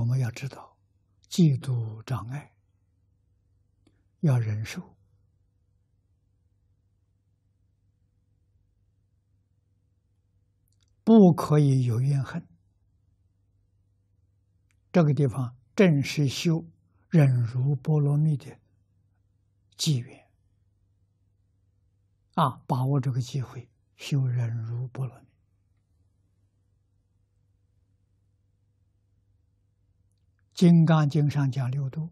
我们要知道，嫉妒障碍要忍受，不可以有怨恨。这个地方正是修忍辱波罗蜜的机缘啊！把握这个机会修忍辱波罗蜜。《金刚经》上讲六度，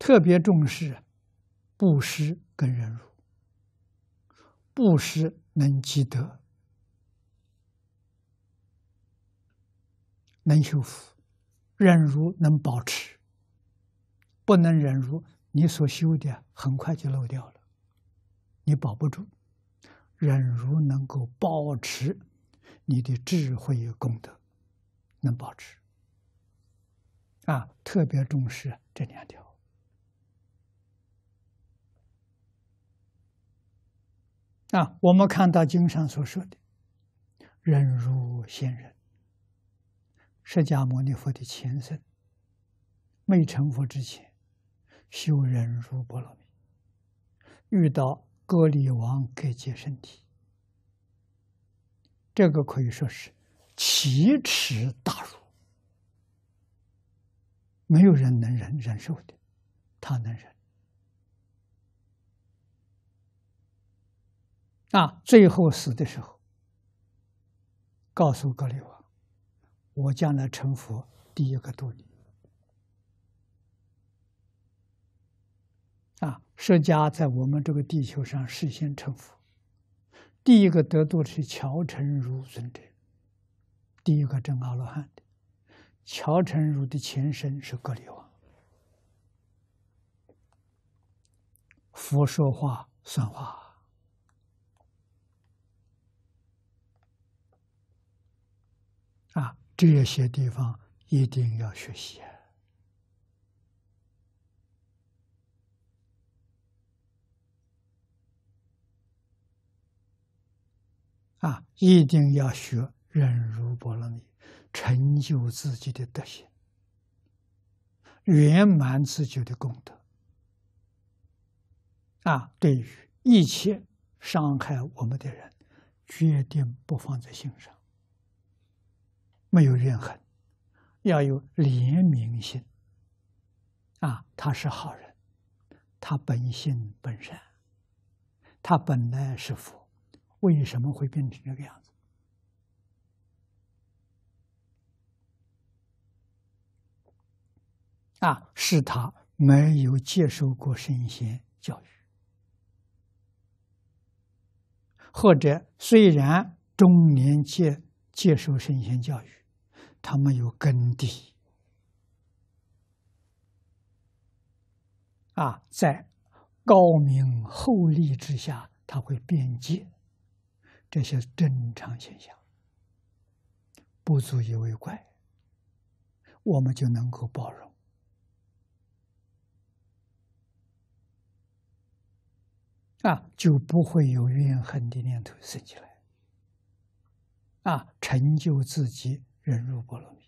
特别重视布施跟忍辱。布施能积德，能修福；忍辱能保持。不能忍辱，你所修的很快就漏掉了，你保不住。忍辱能够保持你的智慧与功德，能保持。啊，特别重视这两条。啊，我们看到经上所说的“忍辱仙人”，释迦牟尼佛的前身，没成佛之前，修忍辱波罗蜜，遇到割礼王给解身体，这个可以说是奇耻大辱。没有人能忍忍受的，他能忍。啊，最后死的时候，告诉格里王：“我将来成佛，第一个度你。”啊，释迦在我们这个地球上实现成佛，第一个得度的是乔成如尊者，第一个证阿罗汉的。乔成儒的前身是格里王，佛说话算话。啊，这些地方一定要学习啊，一定要学忍辱波罗蜜。成就自己的德行，圆满自己的功德啊！对于一切伤害我们的人，决定不放在心上，没有怨恨，要有怜悯心啊！他是好人，他本性本善，他本来是佛，为什么会变成这个样子？啊，是他没有接受过圣贤教育，或者虽然中年接接受圣贤教育，他没有根底。啊，在高明厚利之下，他会变节，这些正常现象，不足以为怪，我们就能够包容。啊，就不会有怨恨的念头升起来。啊，成就自己忍辱波罗蜜。